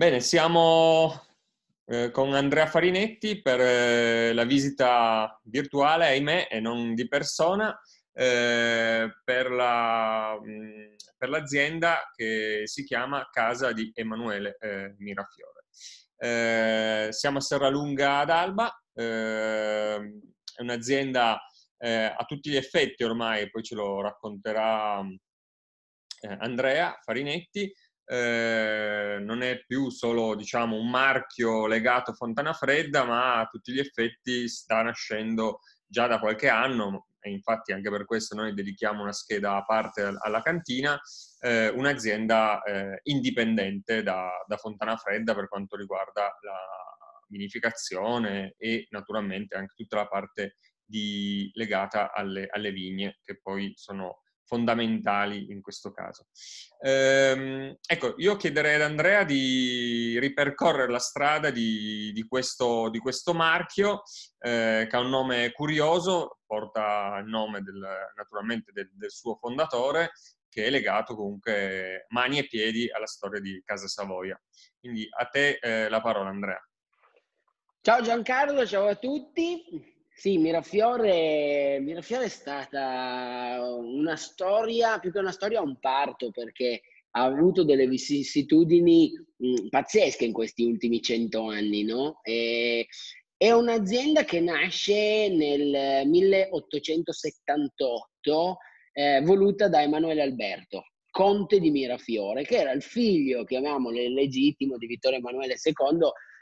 Bene, siamo eh, con Andrea Farinetti per eh, la visita virtuale, ahimè, e non di persona, eh, per, la, mm, per, l'azienda che si chiama Casa di Emanuele Mirafiore. Siamo a Serralunga ad Alba, è un'azienda a tutti gli effetti ormai, poi ce lo racconterà Andrea Farinetti, eh, non è più solo diciamo, un marchio legato a Fontana Fredda, ma a tutti gli effetti sta nascendo già da qualche anno, e infatti anche per questo noi dedichiamo una scheda a parte alla cantina, eh, un'azienda eh, indipendente da, da, Fontana Fredda per quanto riguarda la vinificazione e naturalmente anche tutta la parte di, legata alle, alle vigne che poi sono fondamentali in questo caso. Ehm, ecco, io chiederei ad Andrea di ripercorrere la strada di, di, questo, di questo, marchio eh, che ha un nome curioso, porta il nome del, naturalmente del, del, suo fondatore, che è legato comunque mani e piedi alla storia di Casa Savoia. Quindi a te eh, la parola Andrea. Ciao Giancarlo, ciao a tutti. Sì, Mirafiore, Mirafiore è stata una storia, più che una storia, un parto, perché ha avuto delle vicissitudini mh, pazzesche in questi ultimi cento anni, no? E, è un'azienda che nasce nel 1878, eh, voluta da Emanuele Alberto, conte di Mirafiore, che era il figlio, chiamiamolo legittimo, di Vittorio Emanuele II,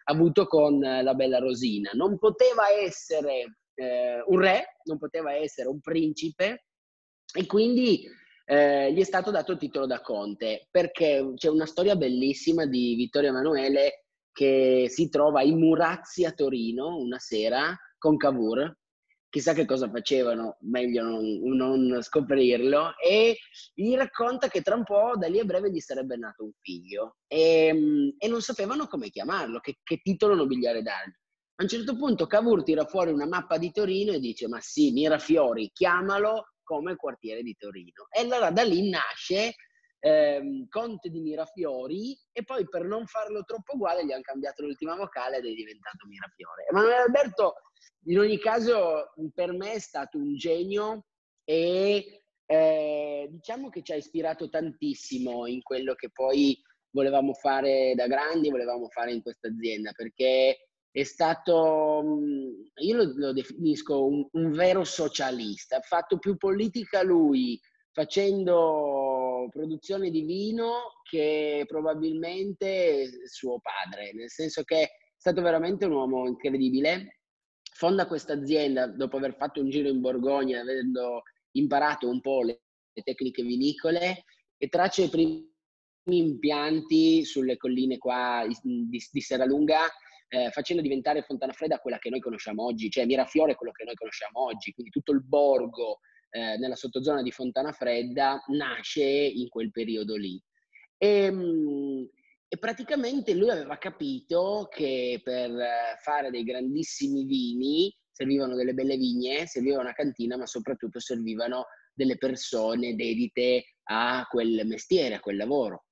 avuto con la bella Rosina. Non poteva essere eh, un re, non poteva essere un principe e quindi eh, gli è stato dato il titolo da conte perché c'è una storia bellissima di Vittorio Emanuele che si trova in Murazzi a Torino una sera con Cavour chissà che cosa facevano, meglio non, non, scoprirlo, e gli racconta che tra un po', da lì a breve, gli sarebbe nato un figlio e, e non sapevano come chiamarlo, che, che titolo nobiliare dargli. A un certo punto Cavour tira fuori una mappa di Torino e dice ma sì, Mirafiori, chiamalo come quartiere di Torino. E allora da lì nasce ehm, Conte di Mirafiori e poi per non farlo troppo uguale gli hanno cambiato l'ultima vocale ed è diventato Mirafiore. Emanuele Alberto in ogni caso per me è stato un genio e eh, diciamo che ci ha ispirato tantissimo in quello che poi volevamo fare da grandi, volevamo fare in questa azienda perché è stato, mm, io lo, lo definisco un, un, vero socialista, ha fatto più politica lui facendo produzione di vino che probabilmente suo padre, nel senso che è stato veramente un uomo incredibile. Fonda questa azienda dopo aver fatto un giro in Borgogna, avendo imparato un po' le, le tecniche vinicole e traccia i primi impianti sulle colline qua di, di Serralunga eh, facendo diventare Fontana Fredda quella che noi conosciamo oggi, cioè Mirafiore quello che noi conosciamo oggi, quindi tutto il borgo eh, nella sottozona di Fontana Fredda nasce in quel periodo lì. E, ehm, e praticamente lui aveva capito che per fare dei grandissimi vini servivano delle belle vigne, serviva una cantina, ma soprattutto servivano delle persone dedite a quel mestiere, a quel lavoro.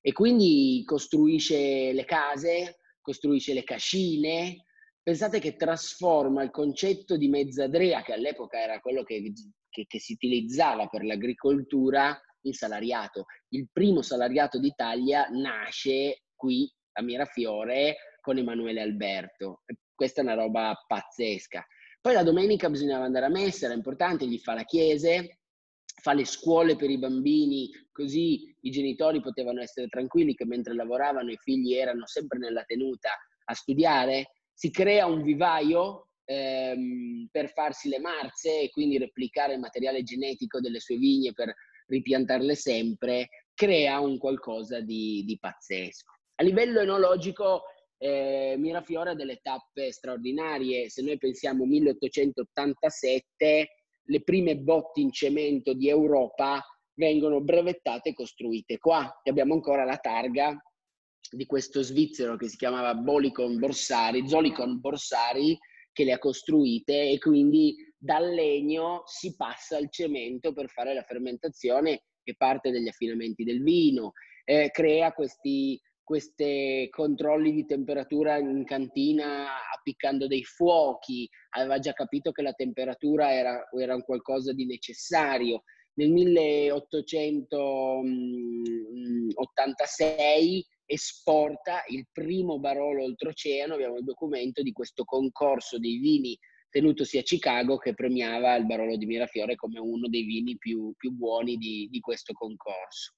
E quindi costruisce le case, costruisce le cascine. Pensate che trasforma il concetto di mezzadrea, che all'epoca era quello che, che, che si utilizzava per l'agricoltura, in salariato. Il primo salariato d'Italia nasce qui a Mirafiore con Emanuele Alberto. Questa è una roba pazzesca. Poi la domenica bisognava andare a messa, era importante, gli fa la chiese, fa le scuole per i bambini, così i genitori potevano essere tranquilli che mentre lavoravano i figli erano sempre nella tenuta a studiare. Si crea un vivaio ehm, per farsi le marze e quindi replicare il materiale genetico delle sue vigne per ripiantarle sempre, crea un qualcosa di, di pazzesco. A livello enologico eh, Mirafiore ha delle tappe straordinarie, se noi pensiamo 1887 le prime botti in cemento di Europa vengono brevettate e costruite qua. E abbiamo ancora la targa di questo svizzero che si chiamava Bolicon Borsari, Zolicon Borsari, che le ha costruite e quindi dal legno si passa al cemento per fare la fermentazione che parte dagli affinamenti del vino, eh, crea questi, questi controlli di temperatura in cantina appiccando dei fuochi, aveva già capito che la temperatura era, era un qualcosa di necessario. Nel 1886 esporta il primo Barolo oltreoceano, abbiamo il documento di questo concorso dei vini tenutosi a Chicago che premiava il Barolo di Mirafiore come uno dei vini più, più buoni di, di questo concorso.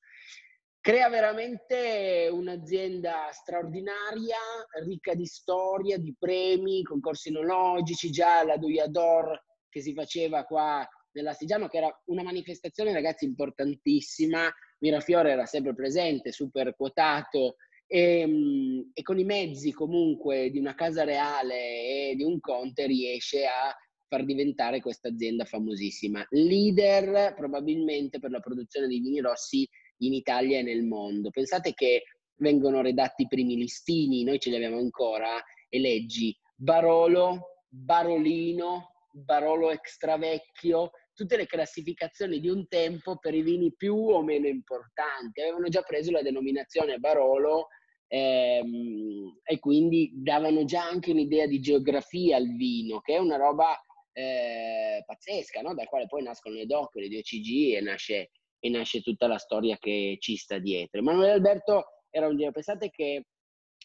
Crea veramente un'azienda straordinaria, ricca di storia, di premi, concorsi enologici, già la Duyador che si faceva qua nell'Astigiano, che era una manifestazione, ragazzi, importantissima. Mirafiore era sempre presente, super quotato e, ehm, e, con i mezzi comunque di una casa reale e di un conte riesce a far diventare questa azienda famosissima. Leader probabilmente per la produzione di vini rossi in Italia e nel mondo. Pensate che vengono redatti i primi listini, noi ce li abbiamo ancora, e leggi Barolo, Barolino, Barolo extravecchio, tutte le classificazioni di un tempo per i vini più o meno importanti. Avevano già preso la denominazione Barolo ehm, e quindi davano già anche un'idea di geografia al vino, che è una roba eh, pazzesca, no? dal quale poi nascono le DOC, le DOCG e nasce, e nasce tutta la storia che ci sta dietro. Emanuele Alberto era un genio, pensate che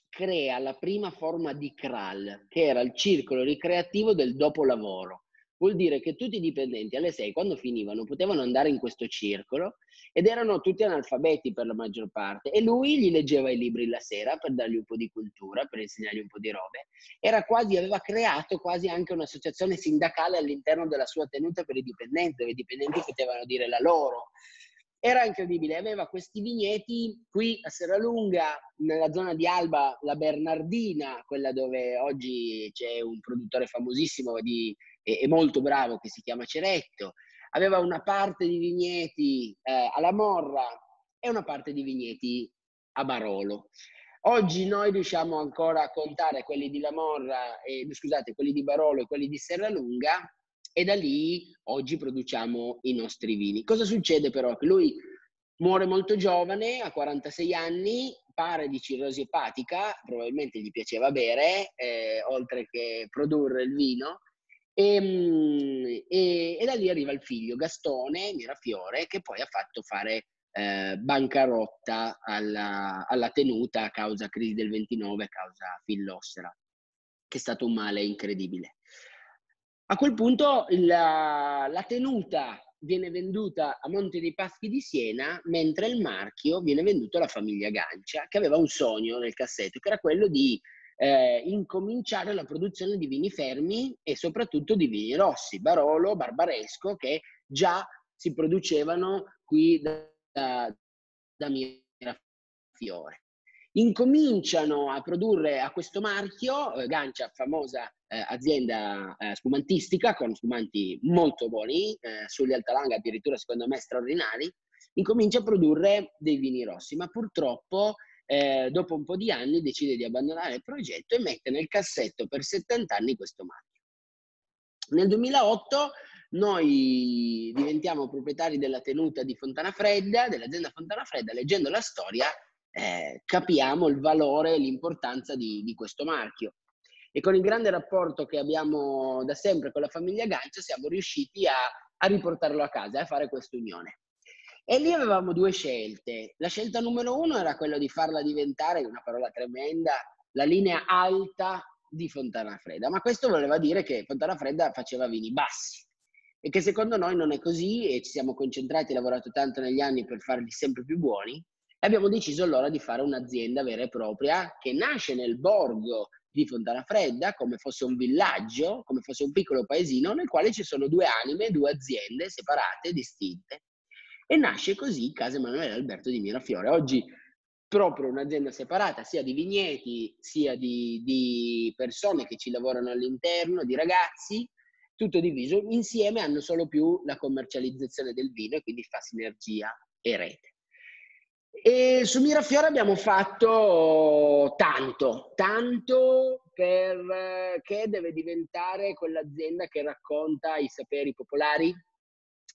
crea la prima forma di CRAL, che era il circolo ricreativo del dopolavoro vuol dire che tutti i dipendenti alle 6 quando finivano potevano andare in questo circolo ed erano tutti analfabeti per la maggior parte e lui gli leggeva i libri la sera per dargli un po' di cultura, per insegnargli un po' di robe. Era quasi, aveva creato quasi anche un'associazione sindacale all'interno della sua tenuta per i dipendenti, dove i dipendenti potevano dire la loro. Era incredibile, aveva questi vigneti qui a Serralunga, nella zona di Alba, la Bernardina, quella dove oggi c'è un produttore famosissimo di e, e molto bravo che si chiama Ceretto, aveva una parte di vigneti eh, alla Morra e una parte di vigneti a Barolo. Oggi noi riusciamo ancora a contare quelli di La Morra, e, scusate, quelli di Barolo e quelli di Serralunga e da lì oggi produciamo i nostri vini. Cosa succede però? Che lui muore molto giovane, a 46 anni, pare di cirrosi epatica, probabilmente gli piaceva bere, eh, oltre che produrre il vino, e, ehm, e, e, da lì arriva il figlio Gastone Mirafiore che poi ha fatto fare eh, bancarotta alla, alla, tenuta a causa crisi del 29, a causa Fillossera, che è stato un male incredibile. A quel punto la, la tenuta viene venduta a Monte dei Paschi di Siena, mentre il marchio viene venduto alla famiglia Gancia, che aveva un sogno nel cassetto, che era quello di eh, incominciare la produzione di vini fermi e soprattutto di vini rossi, Barolo, Barbaresco, che già si producevano qui da, da, da Mirafiore. Incominciano a produrre a questo marchio, eh, Gancia, famosa eh, azienda eh, spumantistica con spumanti molto buoni, eh, sugli Altalanga addirittura secondo me straordinari, incomincia a produrre dei vini rossi, ma purtroppo eh, dopo un po' di anni decide di abbandonare il progetto e mette nel cassetto per 70 anni questo marchio. Nel 2008 noi diventiamo proprietari della tenuta di Fontana Fredda, dell'azienda Fontana Fredda, leggendo la storia eh, capiamo il valore e l'importanza di, di, questo marchio. E con il grande rapporto che abbiamo da sempre con la famiglia Gancia siamo riusciti a, a riportarlo a casa a fare questa unione. E lì avevamo due scelte. La scelta numero uno era quella di farla diventare, una parola tremenda, la linea alta di Fontana Fredda. Ma questo voleva dire che Fontana Fredda faceva vini bassi e che secondo noi non è così e ci siamo concentrati e lavorato tanto negli anni per farli sempre più buoni e abbiamo deciso allora di fare un'azienda vera e propria che nasce nel borgo di Fontana Fredda come fosse un villaggio, come fosse un piccolo paesino nel quale ci sono due anime, due aziende separate, distinte e nasce così Casa Emanuele Alberto di Mirafiore. Oggi proprio un'azienda separata sia di vigneti sia di, di persone che ci lavorano all'interno, di ragazzi, tutto diviso, insieme hanno solo più la commercializzazione del vino e quindi fa sinergia e rete. E su Mirafiore abbiamo fatto tanto, tanto perché deve diventare quell'azienda che racconta i saperi popolari,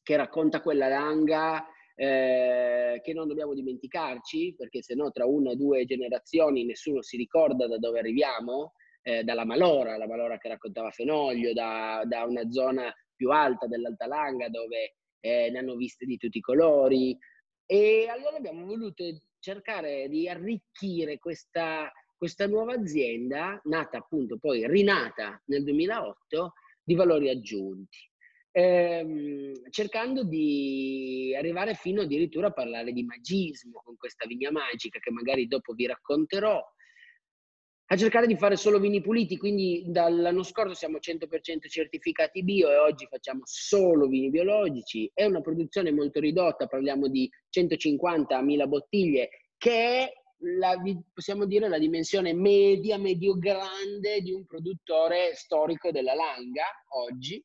che racconta quella langa eh, che non dobbiamo dimenticarci, perché se no tra una o due generazioni nessuno si ricorda da dove arriviamo, eh, dalla Malora, la Malora che raccontava Fenoglio, da, da una zona più alta dell'Alta Langa dove eh, ne hanno viste di tutti i colori. E allora abbiamo voluto cercare di arricchire questa, questa nuova azienda, nata appunto poi rinata nel 2008, di valori aggiunti. Ehm, cercando di arrivare fino addirittura a parlare di magismo con questa vigna magica che magari dopo vi racconterò, a cercare di fare solo vini puliti, quindi dall'anno scorso siamo 100% certificati bio e oggi facciamo solo vini biologici, è una produzione molto ridotta, parliamo di 150.000 bottiglie, che è la, possiamo dire la dimensione media, medio-grande di un produttore storico della Langa oggi,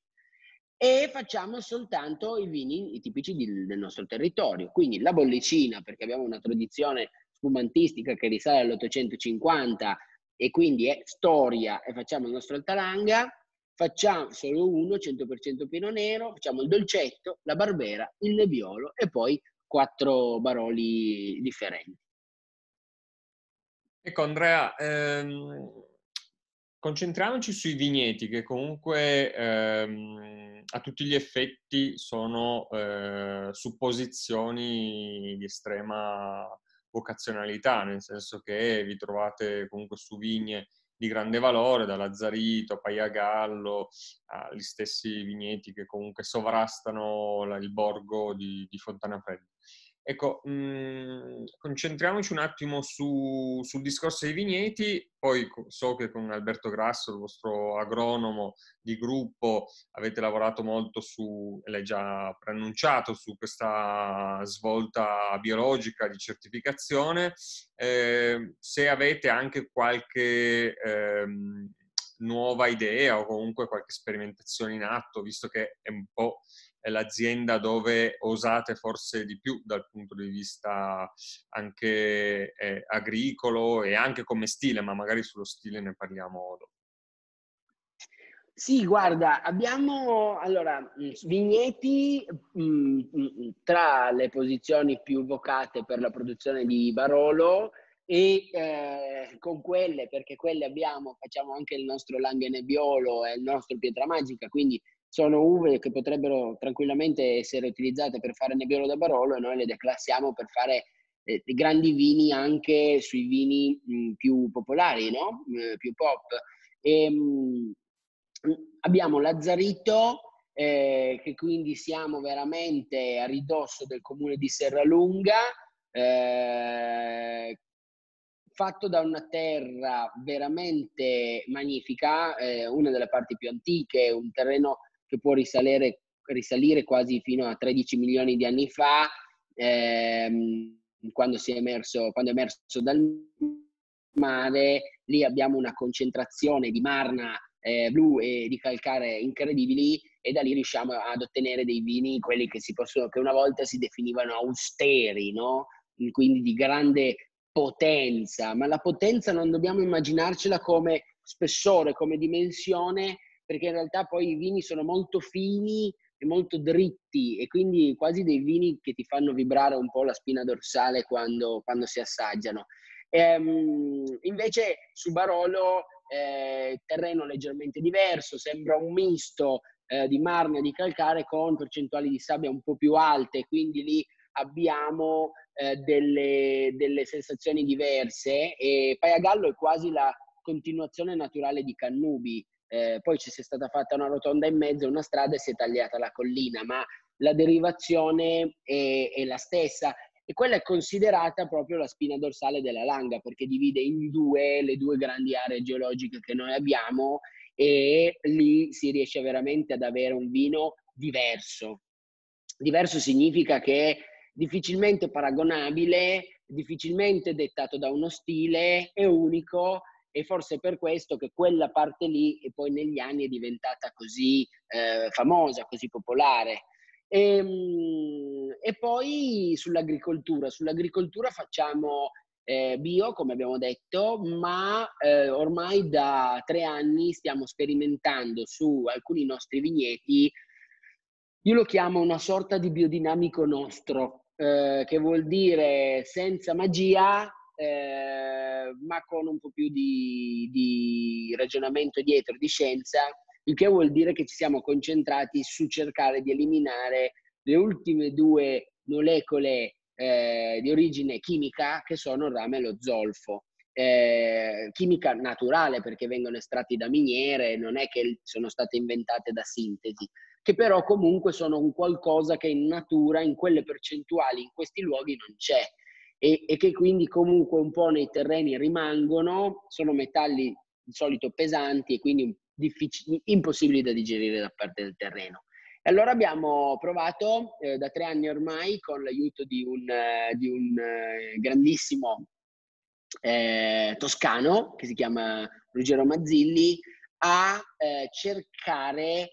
e facciamo soltanto i vini tipici di, del nostro territorio. Quindi la bollicina, perché abbiamo una tradizione spumantistica che risale all'850 e quindi è storia e facciamo il nostro altalanga, facciamo solo uno, 100% pino nero, facciamo il dolcetto, la barbera, il nebbiolo e poi quattro baroli differenti. Ecco Andrea, ehm, concentriamoci sui vigneti che comunque ehm, a tutti gli effetti sono eh, supposizioni di estrema vocazionalità, nel senso che vi trovate comunque su vigne di grande valore, da Lazzarito a Paiagallo, agli stessi vigneti che comunque sovrastano il borgo di, di Fontana Fredda. Ecco, mh, mhmm, concentriamoci un attimo su, sul discorso dei vigneti, poi so che con Alberto Grasso, il vostro agronomo di gruppo, avete lavorato molto su, l'hai già preannunciato, su questa svolta biologica di certificazione. Eh, se avete anche qualche eh, nuova idea o comunque qualche sperimentazione in atto, visto che è un po' l'azienda dove osate forse di più dal punto di vista anche eh, agricolo e anche come stile, ma magari sullo stile ne parliamo dopo. Sì, guarda, abbiamo allora vigneti mh, mh, tra le posizioni più vocate per la produzione di Barolo e eh, con quelle, perché quelle abbiamo, facciamo anche il nostro Langhe Nebbiolo e il nostro Pietra Magica, quindi sono uve che potrebbero tranquillamente essere utilizzate per fare nebbiolo da Barolo e noi le declassiamo per fare eh, grandi vini anche sui vini mh, più popolari, no? eh, più pop. E, ehm, mh, abbiamo Lazzarito, eh, che quindi siamo veramente a ridosso del comune di Serralunga, eh, fatto da una terra veramente magnifica, eh, una delle parti più antiche, un terreno che può risalire, risalire quasi fino a 13 milioni di anni fa, ehm, quando, è emerso, quando è emerso dal mare, lì abbiamo una concentrazione di marna eh, blu e di calcare incredibili e da lì riusciamo ad ottenere dei vini, quelli che, possono, che una volta si definivano austeri, no? quindi di grande potenza, ma la potenza non dobbiamo immaginarcela come spessore, come dimensione, perché in realtà poi i vini sono molto fini e molto dritti e quindi quasi dei vini che ti fanno vibrare un po' la spina dorsale quando, quando si assaggiano. Ehm, invece su Barolo eh, terreno leggermente diverso, sembra un misto eh, di marna e di calcare con percentuali di sabbia un po' più alte, quindi lì abbiamo eh, delle, delle, sensazioni diverse e Paiagallo è quasi la continuazione naturale di Cannubi, eh, poi ci sia stata fatta una rotonda in mezzo, una strada e si è tagliata la collina, ma la derivazione è, è la stessa e quella è considerata proprio la spina dorsale della Langa perché divide in due le due grandi aree geologiche che noi abbiamo e lì si riesce veramente ad avere un vino diverso. Diverso significa che è difficilmente paragonabile, difficilmente dettato da uno stile, è unico e forse per questo che quella parte lì poi negli anni è diventata così eh, famosa, così popolare. E, ehm, e, poi sull'agricoltura, sull'agricoltura facciamo eh, bio, come abbiamo detto, ma eh, ormai da tre anni stiamo sperimentando su alcuni nostri vigneti, io lo chiamo una sorta di biodinamico nostro, eh, che vuol dire senza magia, eh, ma con un po' più di, di ragionamento dietro, di scienza, il che vuol dire che ci siamo concentrati su cercare di eliminare le ultime due molecole eh, di origine chimica che sono il rame e lo zolfo. Eh, chimica naturale perché vengono estratti da miniere, non è che sono state inventate da sintesi, che però comunque sono un qualcosa che in natura, in quelle percentuali, in questi luoghi non c'è e, e che quindi comunque un po' nei terreni rimangono, sono metalli di solito pesanti e quindi impossibili da digerire da parte del terreno. E allora abbiamo provato eh, da tre anni ormai con l'aiuto di un, eh, di un eh, grandissimo eh, toscano che si chiama Ruggero Mazzilli a eh, cercare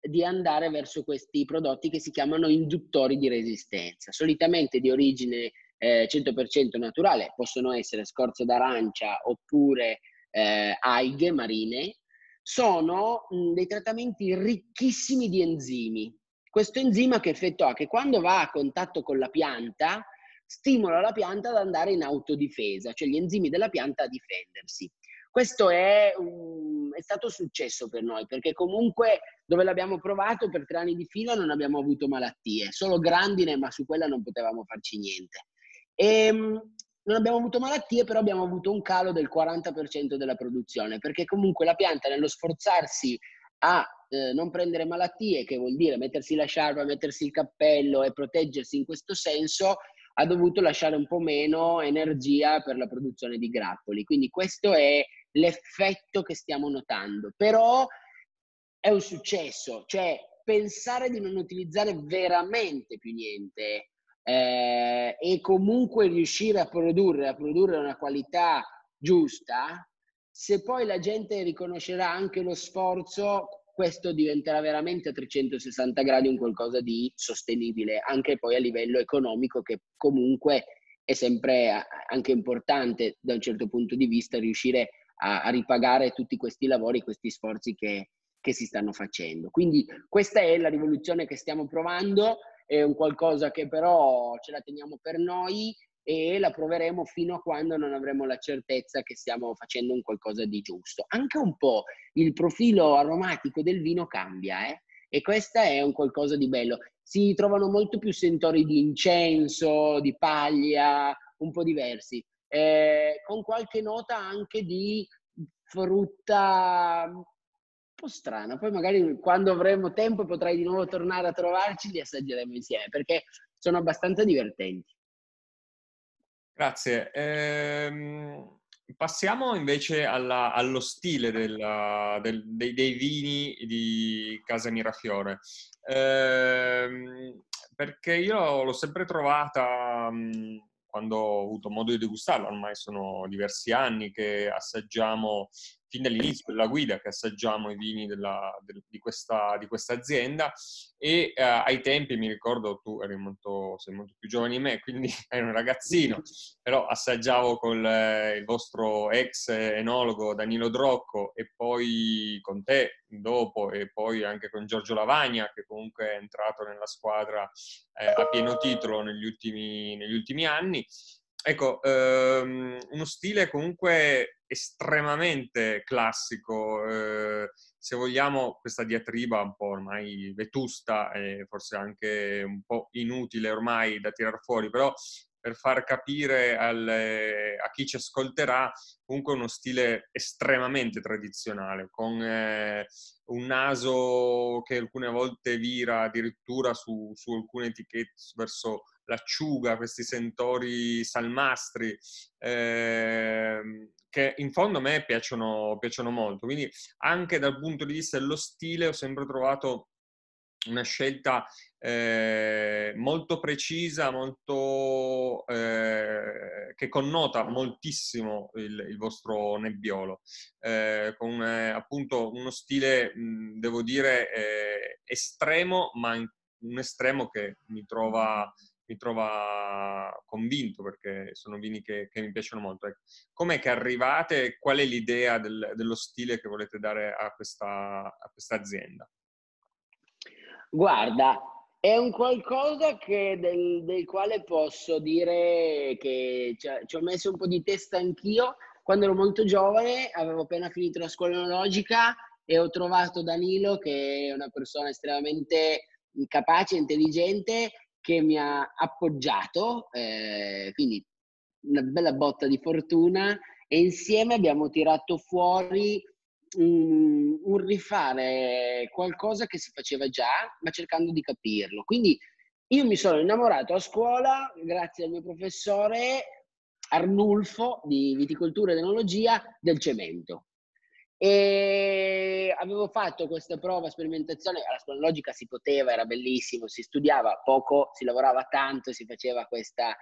di andare verso questi prodotti che si chiamano induttori di resistenza, solitamente di origine eh, 100% naturale, possono essere scorze d'arancia oppure eh, alghe marine, sono mh, dei trattamenti ricchissimi di enzimi. Questo enzima che effetto ha? Che quando va a contatto con la pianta stimola la pianta ad andare in autodifesa, cioè gli enzimi della pianta a difendersi. Questo è, um, è stato successo per noi perché comunque dove l'abbiamo provato per tre anni di fila non abbiamo avuto malattie, solo grandine, ma su quella non potevamo farci niente. E, ehm, non abbiamo avuto malattie, però abbiamo avuto un calo del 40% della produzione, perché comunque la pianta nello sforzarsi a eh, non prendere malattie, che vuol dire mettersi la sciarpa, mettersi il cappello e proteggersi in questo senso, ha dovuto lasciare un po' meno energia per la produzione di grappoli. Quindi questo è l'effetto che stiamo notando. Però è un successo, cioè pensare di non utilizzare veramente più niente eh, e comunque riuscire a produrre, a produrre una qualità giusta, se poi la gente riconoscerà anche lo sforzo, questo diventerà veramente a 360 gradi un qualcosa di sostenibile, anche poi a livello economico, che comunque è sempre anche importante da un certo punto di vista riuscire a, a ripagare tutti questi lavori, questi sforzi che, che si stanno facendo. Quindi questa è la rivoluzione che stiamo provando è un qualcosa che però ce la teniamo per noi e la proveremo fino a quando non avremo la certezza che stiamo facendo un qualcosa di giusto. Anche un po' il profilo aromatico del vino cambia, eh? E questo è un qualcosa di bello. Si trovano molto più sentori di incenso, di paglia, un po' diversi, eh, con qualche nota anche di frutta po' strana. Poi magari quando avremo tempo potrai di nuovo tornare a trovarci, li assaggeremo insieme perché sono abbastanza divertenti. Grazie. Ehm, passiamo invece alla, allo stile della, del, dei, dei, vini di Casa Mirafiore. Ehm, perché io l'ho sempre trovata mh, quando ho avuto modo di degustarlo, ormai sono diversi anni che assaggiamo fin dall'inizio della guida che assaggiamo i vini della, del, di, questa, di, questa, azienda e eh, ai tempi mi ricordo tu eri molto, sei molto più giovane di me, quindi eri un ragazzino, però assaggiavo con il vostro ex enologo Danilo Drocco e poi con te dopo e poi anche con Giorgio Lavagna che comunque è entrato nella squadra eh, a pieno titolo negli ultimi, negli ultimi anni Ecco, ehm, uno stile comunque estremamente classico, eh, se vogliamo questa diatriba un po' ormai vetusta e forse anche un po' inutile ormai da tirar fuori, però per far capire al, a chi ci ascolterà comunque uno stile estremamente tradizionale, con eh, un naso che alcune volte vira addirittura su, su alcune etichette verso l'acciuga, questi sentori salmastri, eh, che in fondo a me piacciono, piacciono molto. Quindi anche dal punto di vista dello stile ho sempre trovato una scelta eh, molto precisa, molto, eh, che connota moltissimo il, il vostro nebbiolo, eh, con appunto uno stile, mh, devo dire, eh, estremo, ma un estremo che mi trova mi trova convinto perché sono vini che, che mi piacciono molto. Ecco. Com'è che arrivate? Qual è l'idea del, dello stile che volete dare a questa, a questa azienda? Guarda, È un qualcosa del, del, quale posso dire che cioè, ci ho messo un po' di testa anch'io. Quando ero molto giovane, avevo appena finito la scuola enologica e ho trovato Danilo, che è una persona estremamente capace, intelligente, che mi ha appoggiato, eh, quindi una bella botta di fortuna e insieme abbiamo tirato fuori un, un rifare qualcosa che si faceva già, ma cercando di capirlo. Quindi io mi sono innamorato a scuola, grazie al mio professore Arnulfo di viticoltura ed enologia, del cemento. E avevo fatto questa prova, sperimentazione, alla scuola logica si poteva, era bellissimo, si studiava poco, si lavorava tanto, si faceva questa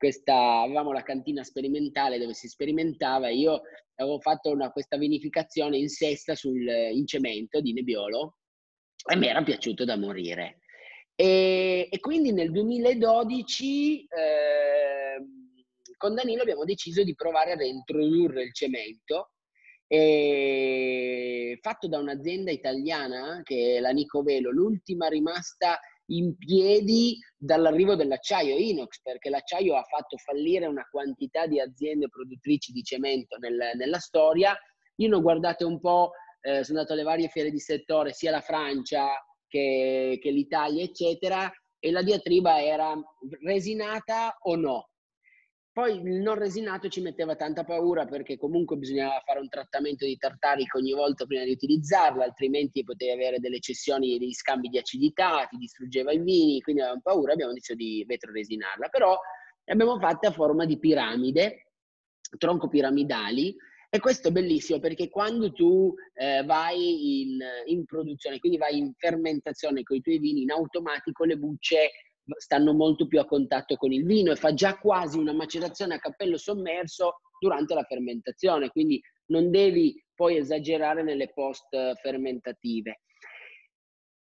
questa, avevamo la cantina sperimentale dove si sperimentava io avevo fatto una, questa vinificazione in sesta sul, in cemento di Nebbiolo e mi era piaciuto da morire. E, e quindi nel 2012 eh, con Danilo abbiamo deciso di provare a reintrodurre il cemento fatto da un'azienda italiana che è la Nicovelo, l'ultima rimasta in piedi dall'arrivo dell'acciaio inox, perché l'acciaio ha fatto fallire una quantità di aziende produttrici di cemento nel, nella storia. Io ne ho guardate un po', eh, sono andato alle varie fiere di settore, sia la Francia che, che l'Italia, eccetera, e la diatriba era resinata o no. Poi il non resinato ci metteva tanta paura perché comunque bisognava fare un trattamento di tartarico ogni volta prima di utilizzarla, altrimenti potevi avere delle cessioni, degli scambi di acidità, ti distruggeva i vini, quindi avevamo paura, abbiamo deciso di vetroresinarla. Però l'abbiamo fatta a forma di piramide, tronco piramidali, e questo è bellissimo perché quando tu eh, vai in, in, produzione, quindi vai in fermentazione con i tuoi vini, in automatico le bucce stanno molto più a contatto con il vino e fa già quasi una macerazione a cappello sommerso durante la fermentazione, quindi non devi poi esagerare nelle post fermentative.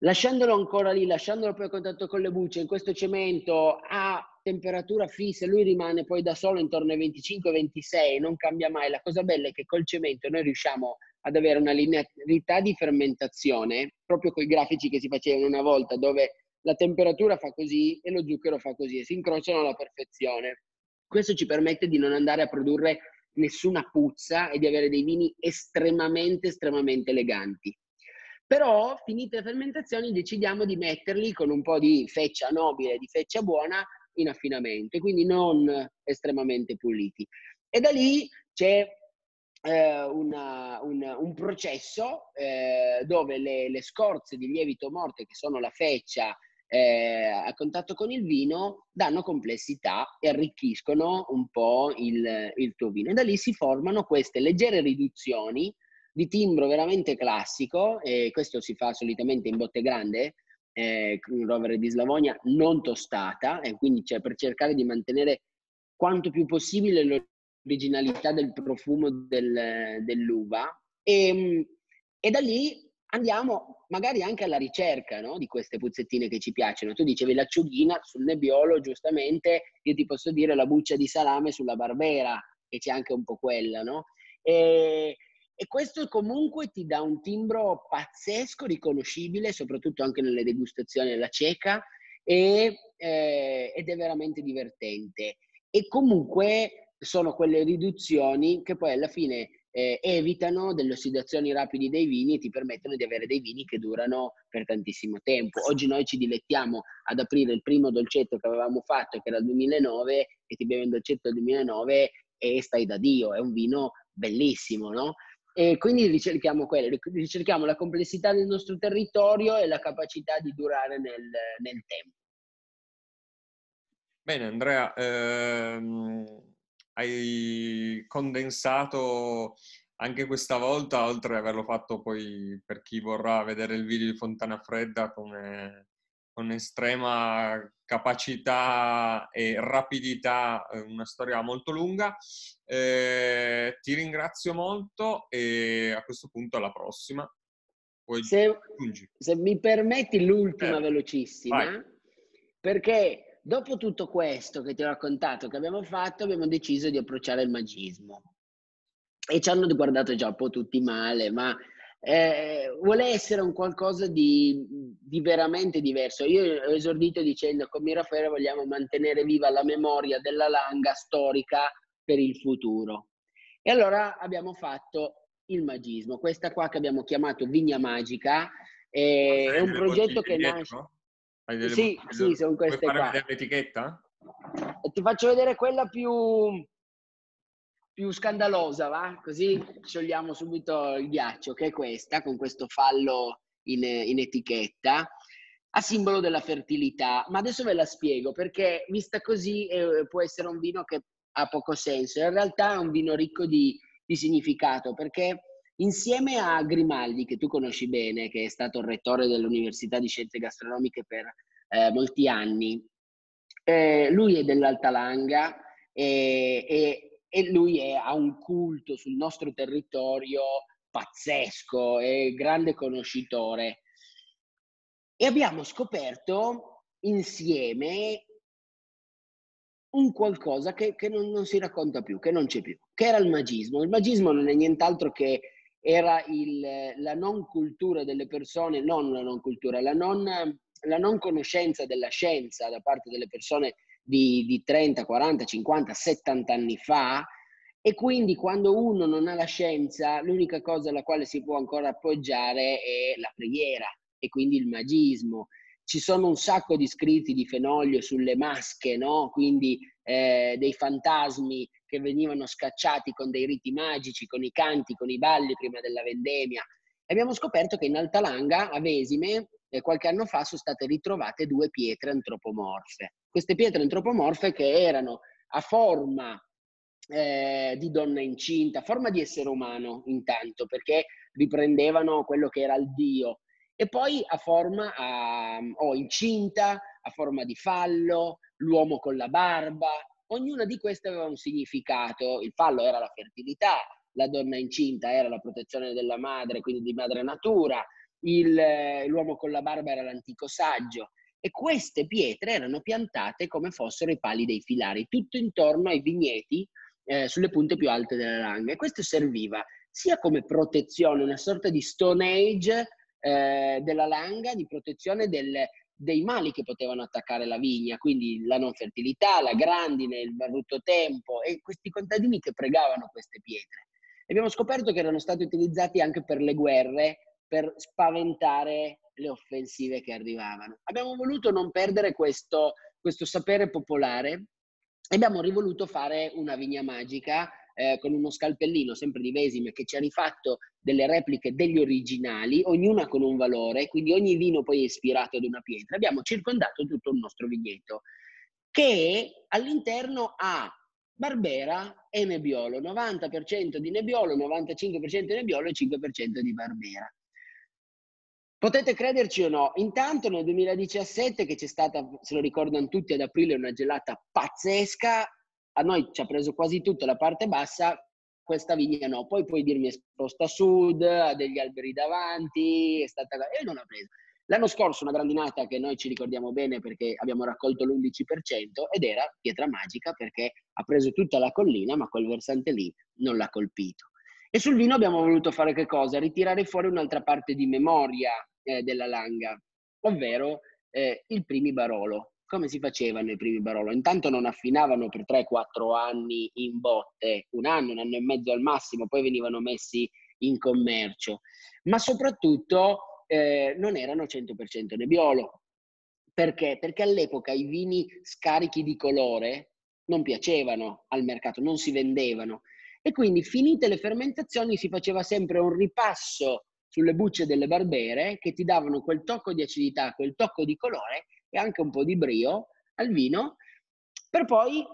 Lasciandolo ancora lì, lasciandolo poi a contatto con le bucce, in questo cemento a temperatura fissa, lui rimane poi da solo intorno ai 25-26, non cambia mai. La cosa bella è che col cemento noi riusciamo ad avere una linearità di fermentazione, proprio con i grafici che si facevano una volta, dove la temperatura fa così e lo zucchero fa così e si incrociano alla perfezione. Questo ci permette di non andare a produrre nessuna puzza e di avere dei vini estremamente, estremamente eleganti. Però, finite le fermentazioni, decidiamo di metterli con un po' di feccia nobile, di feccia buona, in affinamento, quindi non estremamente puliti. E da lì c'è eh, una, un, un, processo eh, dove le, le, scorze di lievito morte, che sono la feccia eh, a contatto con il vino danno complessità e arricchiscono un po' il, il tuo vino. E da lì si formano queste leggere riduzioni di timbro veramente classico, e questo si fa solitamente in botte grande, eh, rovere di Slavonia non tostata, e quindi cioè, per cercare di mantenere quanto più possibile l'originalità del profumo del, dell'uva. E, e da lì andiamo magari anche alla ricerca no? di queste puzzettine che ci piacciono. Tu dicevi l'acciughina sul nebbiolo, giustamente, io ti posso dire la buccia di salame sulla barbera, che c'è anche un po' quella, no? E, e questo comunque ti dà un timbro pazzesco, riconoscibile, soprattutto anche nelle degustazioni alla cieca, e, eh, ed è veramente divertente. E comunque sono quelle riduzioni che poi alla fine eh, evitano delle ossidazioni rapide dei vini e ti permettono di avere dei vini che durano per tantissimo tempo. Oggi noi ci dilettiamo ad aprire il primo dolcetto che avevamo fatto, che era il 2009, e ti bevi un dolcetto del 2009 e stai da Dio, è un vino bellissimo, no? E quindi ricerchiamo quello, ricerchiamo la complessità del nostro territorio e la capacità di durare nel, nel tempo. Bene Andrea, ehm, hai condensato anche questa volta, oltre ad averlo fatto poi per chi vorrà vedere il video di Fontana Fredda con, eh, con estrema capacità e rapidità, eh, una storia molto lunga. Eh, ti ringrazio molto e a questo punto alla prossima. Se, se, mi permetti l'ultima eh, velocissima, vai. perché dopo tutto questo che ti ho raccontato che abbiamo fatto, abbiamo deciso di approcciare il magismo. E ci hanno guardato già un po' tutti male, ma eh, vuole essere un qualcosa di, di, veramente diverso. Io ho esordito dicendo con Mirafere vogliamo mantenere viva la memoria della langa storica per il futuro. E allora abbiamo fatto il magismo, questa qua che abbiamo chiamato Vigna Magica, eh, è un progetto che nasce... Sì, sì, sono queste Puoi qua. vedere l'etichetta? ti faccio vedere quella più, più scandalosa, va? Così sciogliamo subito il ghiaccio, che è questa, con questo fallo in, in etichetta, a simbolo della fertilità. Ma adesso ve la spiego, perché vista così eh, può essere un vino che ha poco senso. In realtà è un vino ricco di, di significato, perché insieme a Grimaldi, che tu conosci bene, che è stato rettore dell'Università di Scienze Gastronomiche per eh, molti anni, eh, lui è dell'Alta Langa e, e, e lui è, ha un culto sul nostro territorio pazzesco, è grande conoscitore. E abbiamo scoperto insieme un qualcosa che, che non, non, si racconta più, che non c'è più, che era il magismo. Il magismo non è nient'altro che era il, la non cultura delle persone, non la non cultura, la non la non conoscenza della scienza da parte delle persone di, di 30, 40, 50, 70 anni fa e quindi quando uno non ha la scienza, l'unica cosa alla quale si può ancora appoggiare è la preghiera e quindi il magismo. Ci sono un sacco di scritti di Fenoglio sulle masche, no? quindi eh, dei fantasmi che venivano scacciati con dei riti magici, con i canti, con i balli prima della vendemmia. E abbiamo scoperto che in Altalanga, a Vesime, eh, qualche anno fa sono state ritrovate due pietre antropomorfe. Queste pietre antropomorfe che erano a forma eh, di donna incinta, forma di essere umano intanto, perché riprendevano quello che era il Dio, e poi a forma o incinta, a forma di fallo, l'uomo con la barba, ognuna di queste aveva un significato. Il fallo era la fertilità, la donna incinta era la protezione della madre, quindi di madre natura, il, eh, l'uomo con la barba era l'antico saggio e queste pietre erano piantate come fossero i pali dei filari, tutto intorno ai vigneti eh, sulle punte più alte della langa. E questo serviva sia come protezione, una sorta di stone age eh, della langa, di protezione del, dei mali che potevano attaccare la vigna, quindi la non fertilità, la grandine, il brutto tempo e questi contadini che pregavano queste pietre. Abbiamo scoperto che erano stati utilizzati anche per le guerre per spaventare le offensive che arrivavano. Abbiamo voluto non perdere questo, questo sapere popolare e abbiamo rivoluto fare una vigna magica eh, con uno scalpellino sempre di Vesime che ci ha rifatto delle repliche degli originali, ognuna con un valore, quindi ogni vino poi è ispirato ad una pietra. Abbiamo circondato tutto il nostro vigneto che all'interno ha Barbera e Nebbiolo, 90% di Nebbiolo, 95% di Nebbiolo e 5% di Barbera. Potete crederci o no, intanto nel 2017 che c'è stata, se lo ricordano tutti, ad aprile una gelata pazzesca, a noi ci ha preso quasi tutta la parte bassa, questa vigna no, poi puoi dirmi è esposta a sud, ha degli alberi davanti, è stata... e non ha preso. L'anno scorso una grandinata che noi ci ricordiamo bene perché abbiamo raccolto l'11% ed era pietra magica perché ha preso tutta la collina ma quel versante lì non l'ha colpito. E sul vino abbiamo voluto fare che cosa? Ritirare fuori un'altra parte di memoria eh, della Langa, ovvero eh, il primi Barolo. Come si facevano i primi Barolo? Intanto non affinavano per 3-4 anni in botte, un anno, un anno e mezzo al massimo, poi venivano messi in commercio, ma soprattutto eh, non erano 100% nebbiolo. Perché? Perché all'epoca i vini scarichi di colore non piacevano al mercato, non si vendevano. E quindi finite le fermentazioni si faceva sempre un ripasso sulle bucce delle barbere che ti davano quel tocco di acidità, quel tocco di colore e anche un po' di brio al vino, per poi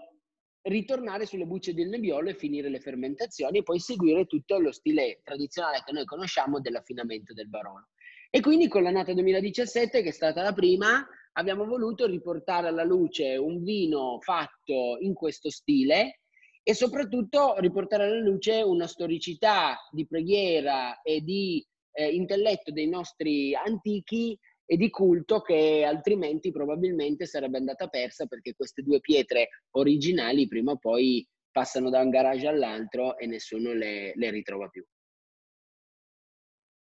ritornare sulle bucce del nebbiolo e finire le fermentazioni e poi seguire tutto lo stile tradizionale che noi conosciamo dell'affinamento del Barolo. E quindi con l'annata 2017, che è stata la prima, abbiamo voluto riportare alla luce un vino fatto in questo stile e soprattutto riportare alla luce una storicità di preghiera e di eh, intelletto dei nostri antichi e di culto che altrimenti probabilmente sarebbe andata persa perché queste due pietre originali prima o poi passano da un garage all'altro e nessuno le, le ritrova più.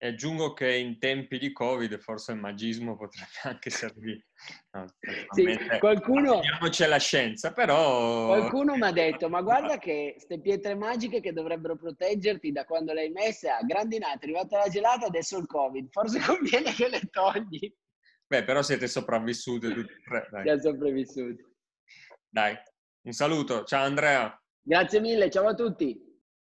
E aggiungo che in tempi di Covid forse il magismo potrebbe anche servire. No, sì, qualcuno c'è la scienza, però... Qualcuno mi ha detto, ma guarda che queste pietre magiche che dovrebbero proteggerti da quando le hai messe a grandinate, è arrivata la gelata, adesso il Covid, forse conviene che le togli. Beh, però siete sopravvissuti tutti e tre. Dai. Siamo sopravvissuti. Dai, un saluto. Ciao Andrea. Grazie mille, ciao a tutti.